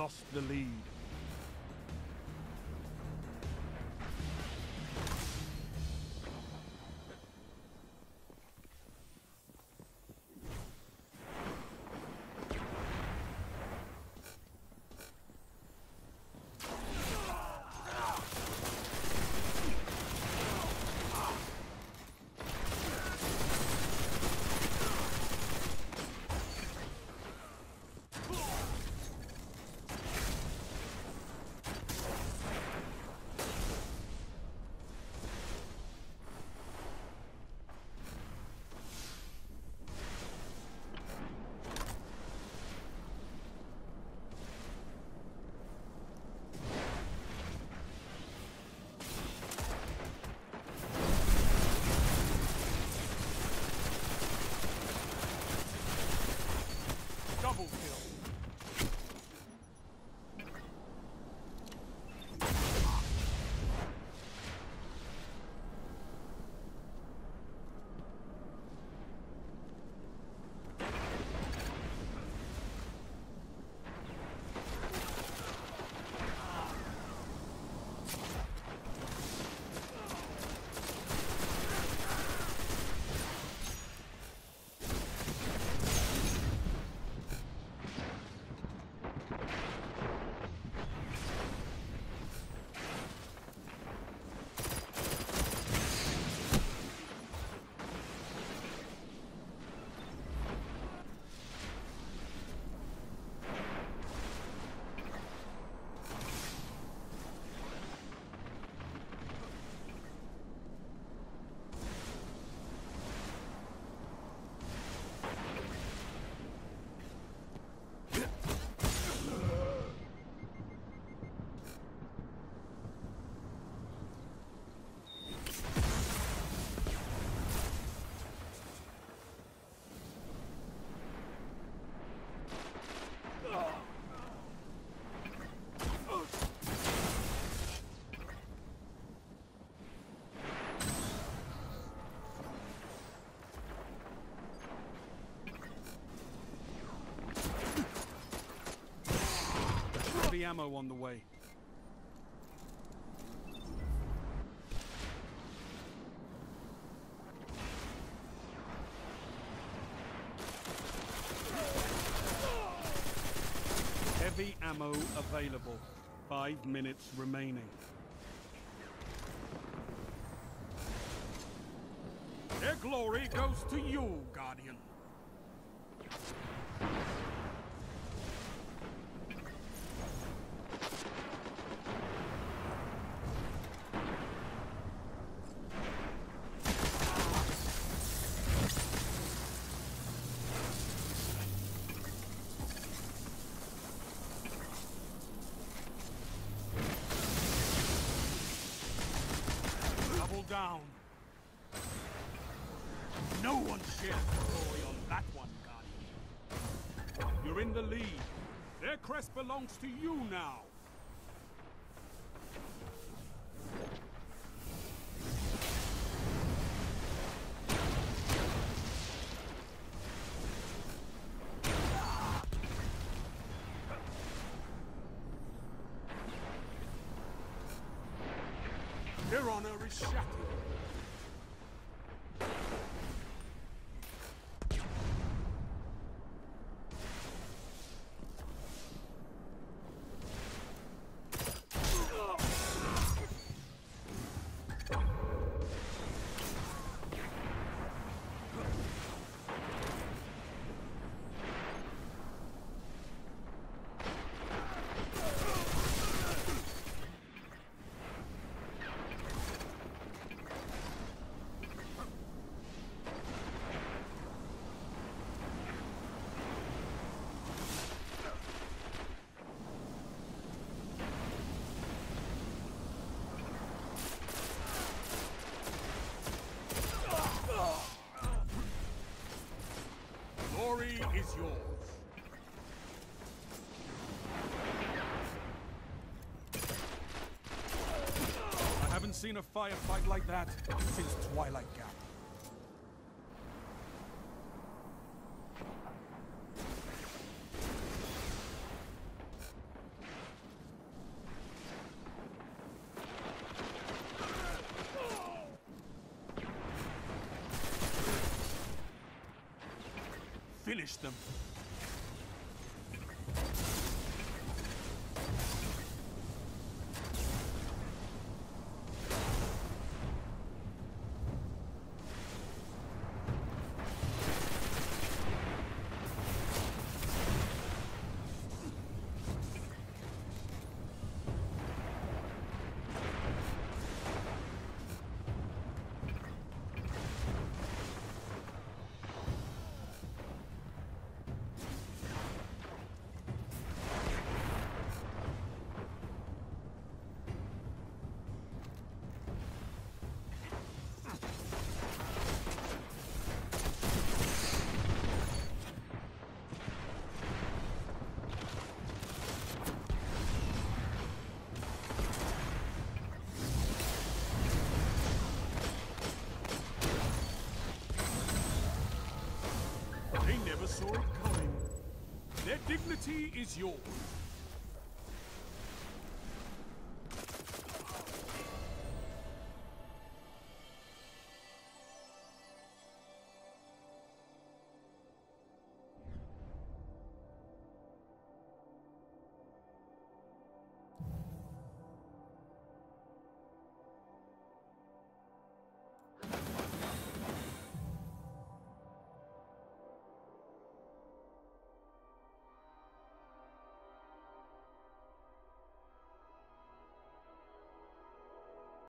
lost the lead. Heavy ammo on the way. Heavy ammo available. Five minutes remaining. Their glory goes to you, Guardian. You're in the lead. Their crest belongs to you now. Their honor is shattered. Glory is yours. I haven't seen a firefight like that since Twilight Gap. finished them. Coming. Their dignity is yours.